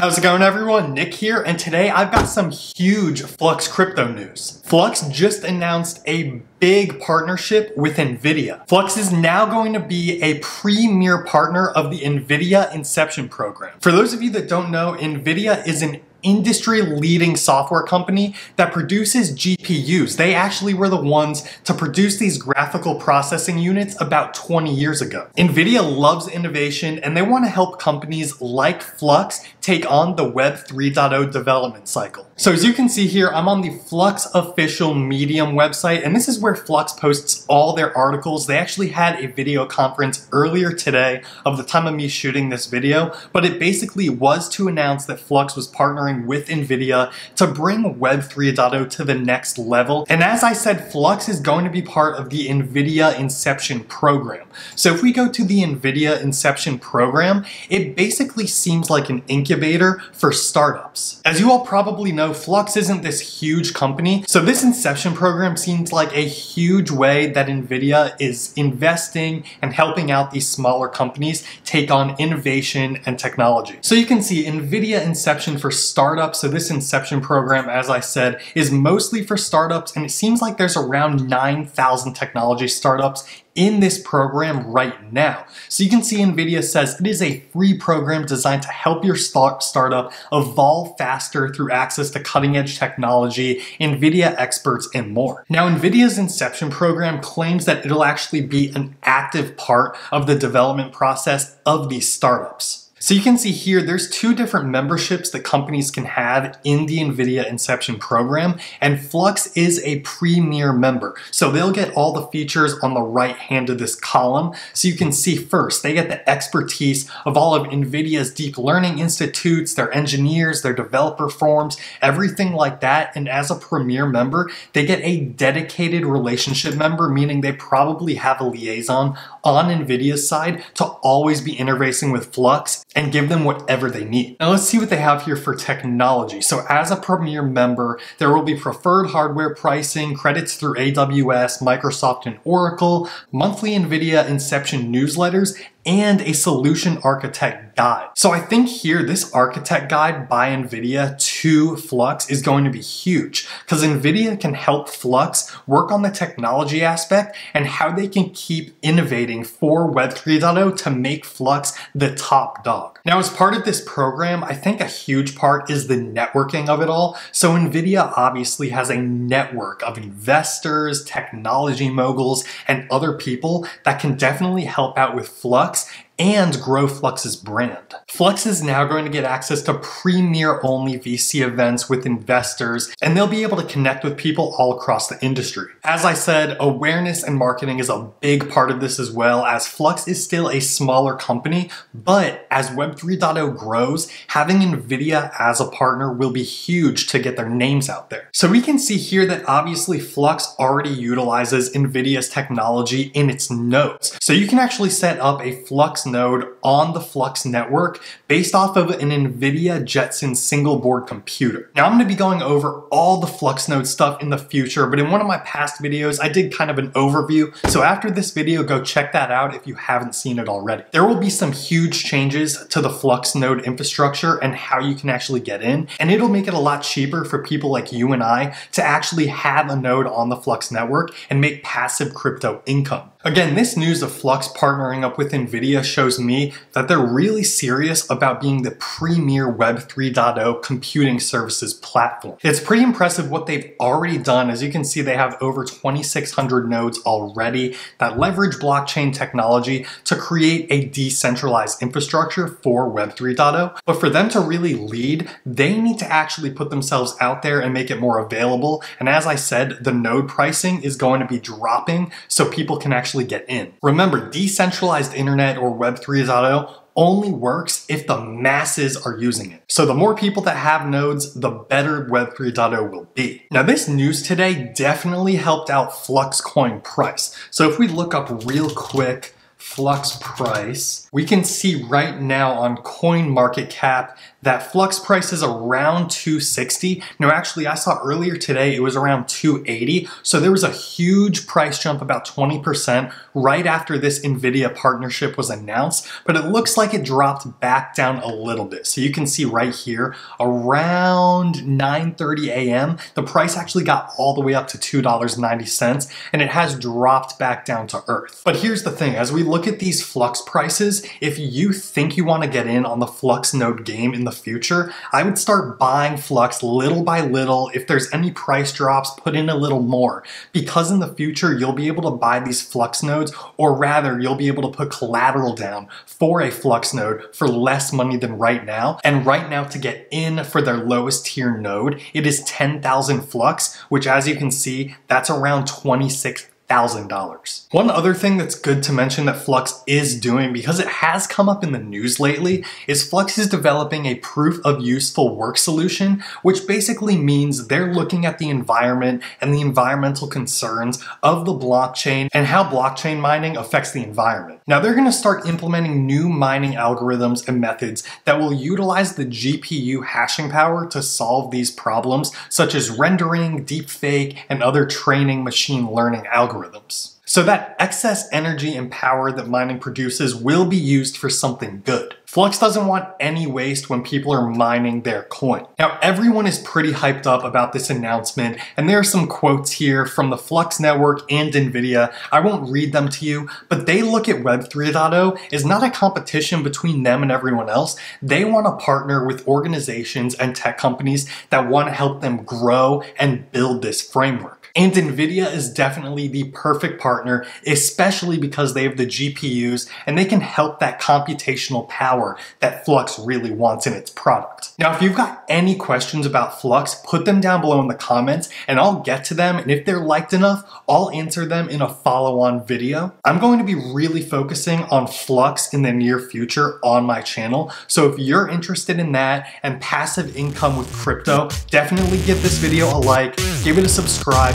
How's it going everyone? Nick here, and today I've got some huge Flux crypto news. Flux just announced a big partnership with NVIDIA. Flux is now going to be a premier partner of the NVIDIA Inception program. For those of you that don't know, NVIDIA is an industry leading software company that produces GPUs. They actually were the ones to produce these graphical processing units about 20 years ago. NVIDIA loves innovation and they want to help companies like Flux take on the Web 3.0 development cycle. So as you can see here, I'm on the Flux official Medium website, and this is where Flux posts all their articles. They actually had a video conference earlier today of the time of me shooting this video, but it basically was to announce that Flux was partnering with NVIDIA to bring Web 3.0 to the next level. And as I said, Flux is going to be part of the NVIDIA Inception program. So if we go to the NVIDIA Inception program, it basically seems like an incubator for startups. As you all probably know, Flux isn't this huge company, so this Inception program seems like a huge way that NVIDIA is investing and helping out these smaller companies take on innovation and technology. So you can see NVIDIA Inception for startups, so this Inception program, as I said, is mostly for startups, and it seems like there's around 9,000 technology startups in this program right now. So you can see NVIDIA says it is a free program designed to help your start startup evolve faster through access to cutting edge technology, NVIDIA experts, and more. Now, NVIDIA's Inception program claims that it'll actually be an active part of the development process of these startups. So you can see here, there's two different memberships that companies can have in the NVIDIA Inception program, and Flux is a premier member. So they'll get all the features on the right hand of this column. So you can see first, they get the expertise of all of NVIDIA's deep learning institutes, their engineers, their developer forums, everything like that. And as a premier member, they get a dedicated relationship member, meaning they probably have a liaison on NVIDIA's side to always be interfacing with Flux and give them whatever they need. Now let's see what they have here for technology. So as a Premier member, there will be preferred hardware pricing, credits through AWS, Microsoft, and Oracle, monthly NVIDIA Inception newsletters, and a solution architect guide. So I think here this architect guide by NVIDIA to Flux is going to be huge because NVIDIA can help Flux work on the technology aspect and how they can keep innovating for Web 3.0 to make Flux the top dog. Now as part of this program, I think a huge part is the networking of it all. So NVIDIA obviously has a network of investors, technology moguls, and other people that can definitely help out with Flux bucks and grow Flux's brand. Flux is now going to get access to premier only VC events with investors, and they'll be able to connect with people all across the industry. As I said, awareness and marketing is a big part of this as well, as Flux is still a smaller company, but as Web 3.0 grows, having NVIDIA as a partner will be huge to get their names out there. So we can see here that obviously Flux already utilizes NVIDIA's technology in its nodes. So you can actually set up a Flux node on the Flux network based off of an NVIDIA Jetson single board computer. Now I'm going to be going over all the Flux node stuff in the future, but in one of my past videos, I did kind of an overview. So after this video, go check that out if you haven't seen it already. There will be some huge changes to the Flux node infrastructure and how you can actually get in, and it'll make it a lot cheaper for people like you and I to actually have a node on the Flux network and make passive crypto income. Again, this news of Flux partnering up with NVIDIA shows me that they're really serious about being the premier Web 3.0 computing services platform. It's pretty impressive what they've already done. As you can see, they have over 2,600 nodes already that leverage blockchain technology to create a decentralized infrastructure for Web 3.0. But for them to really lead, they need to actually put themselves out there and make it more available. And as I said, the node pricing is going to be dropping so people can actually get in. Remember, decentralized internet or Web 3.0 only works if the masses are using it. So the more people that have nodes, the better Web 3.0 will be. Now this news today definitely helped out Flux coin price. So if we look up real quick, Flux price, we can see right now on coin market cap that Flux price is around 260. No, actually, I saw earlier today it was around 280. So there was a huge price jump, about 20%, right after this NVIDIA partnership was announced, but it looks like it dropped back down a little bit. So you can see right here, around 9.30 a.m., the price actually got all the way up to $2.90, and it has dropped back down to earth. But here's the thing, as we look at these Flux prices, if you think you wanna get in on the Flux node game in the future, I would start buying Flux little by little. If there's any price drops, put in a little more. Because in the future, you'll be able to buy these Flux nodes, or rather, you'll be able to put collateral down for a Flux node for less money than right now. And right now, to get in for their lowest tier node, it is 10,000 Flux, which as you can see, that's around 26 $1,000. One other thing that's good to mention that Flux is doing, because it has come up in the news lately, is Flux is developing a proof of useful work solution, which basically means they're looking at the environment and the environmental concerns of the blockchain and how blockchain mining affects the environment. Now they're gonna start implementing new mining algorithms and methods that will utilize the GPU hashing power to solve these problems, such as rendering, deepfake, and other training machine learning algorithms algorithms. So that excess energy and power that mining produces will be used for something good. Flux doesn't want any waste when people are mining their coin. Now, everyone is pretty hyped up about this announcement, and there are some quotes here from the Flux Network and NVIDIA. I won't read them to you, but they look at Web 3.0 as not a competition between them and everyone else. They want to partner with organizations and tech companies that want to help them grow and build this framework. And NVIDIA is definitely the perfect partner, especially because they have the GPUs and they can help that computational power that Flux really wants in its product. Now, if you've got any questions about Flux, put them down below in the comments and I'll get to them. And if they're liked enough, I'll answer them in a follow-on video. I'm going to be really focusing on Flux in the near future on my channel. So if you're interested in that and passive income with crypto, definitely give this video a like, give it a subscribe,